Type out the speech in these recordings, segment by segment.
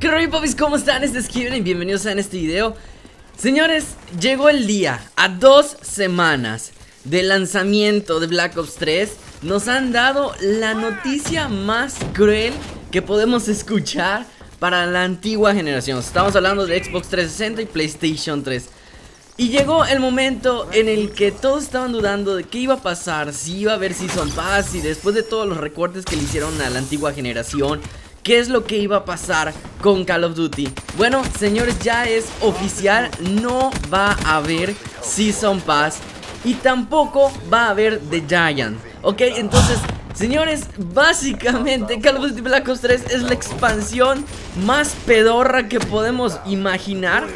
¿Qué rollo? ¿Cómo están? Este es Steven y bienvenidos a este video. Señores, llegó el día, a dos semanas del lanzamiento de Black Ops 3 Nos han dado la noticia más cruel que podemos escuchar para la antigua generación. Estamos hablando de Xbox 360 y PlayStation 3 y llegó el momento en el que todos estaban dudando de qué iba a pasar, si iba a haber Season Pass y después de todos los recortes que le hicieron a la antigua generación, qué es lo que iba a pasar con Call of Duty. Bueno, señores, ya es oficial, no va a haber Season Pass y tampoco va a haber The Giant. Ok, entonces, señores, básicamente Call of Duty Black Ops 3 es la expansión más pedorra que podemos imaginar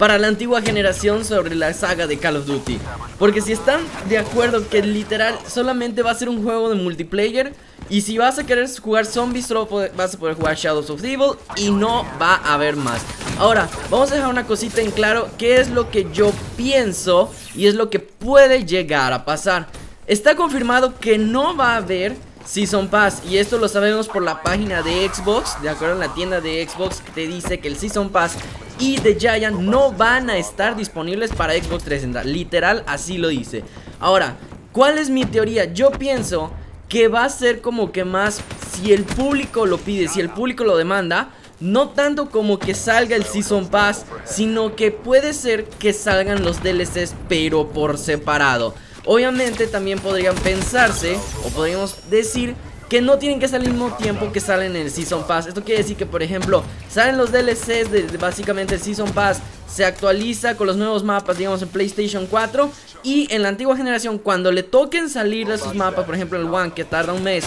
para la antigua generación sobre la saga de Call of Duty. Porque si están de acuerdo que literal solamente va a ser un juego de multiplayer y si vas a querer jugar zombies vas a poder jugar Shadows of Evil y no va a haber más. Ahora, vamos a dejar una cosita en claro, qué es lo que yo pienso y es lo que puede llegar a pasar. Está confirmado que no va a haber Season Pass Y esto lo sabemos por la página de Xbox De acuerdo en la tienda de Xbox Que te dice que el Season Pass y The Giant no van a estar disponibles para Xbox 360 Literal así lo dice Ahora, ¿cuál es mi teoría? Yo pienso que va a ser como que más Si el público lo pide, si el público lo demanda no tanto como que salga el Season Pass, sino que puede ser que salgan los DLCs pero por separado. Obviamente también podrían pensarse o podríamos decir que no tienen que salir al mismo tiempo que salen en el Season Pass. Esto quiere decir que, por ejemplo, salen los DLCs de, básicamente el Season Pass, se actualiza con los nuevos mapas, digamos, en PlayStation 4. Y en la antigua generación, cuando le toquen salir de esos mapas, por ejemplo, el One, que tarda un mes,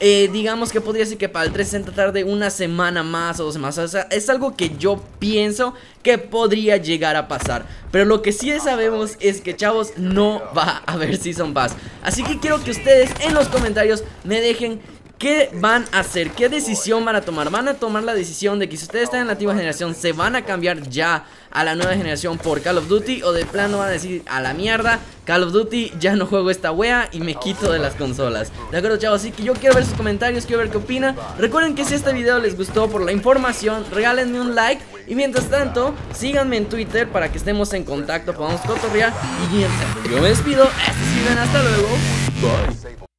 eh, digamos que podría ser que para el 360 tarde una semana más o dos semanas. O sea, es algo que yo pienso que podría llegar a pasar. Pero lo que sí sabemos es que, chavos, no va a haber Season Pass. Así que quiero que ustedes en los comentarios me dejen ¿Qué van a hacer? ¿Qué decisión van a tomar? Van a tomar la decisión de que si ustedes están en la antigua generación se van a cambiar ya a la nueva generación por Call of Duty o de plano van a decir a la mierda Call of Duty ya no juego esta wea y me quito de las consolas De acuerdo chavos, así que yo quiero ver sus comentarios, quiero ver qué opinan Recuerden que si este video les gustó por la información, regálenme un like. Y mientras tanto, síganme en Twitter para que estemos en contacto, podamos cotorrear. Y yo me despido, es hasta luego, bye